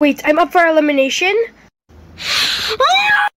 Wait, I'm up for elimination?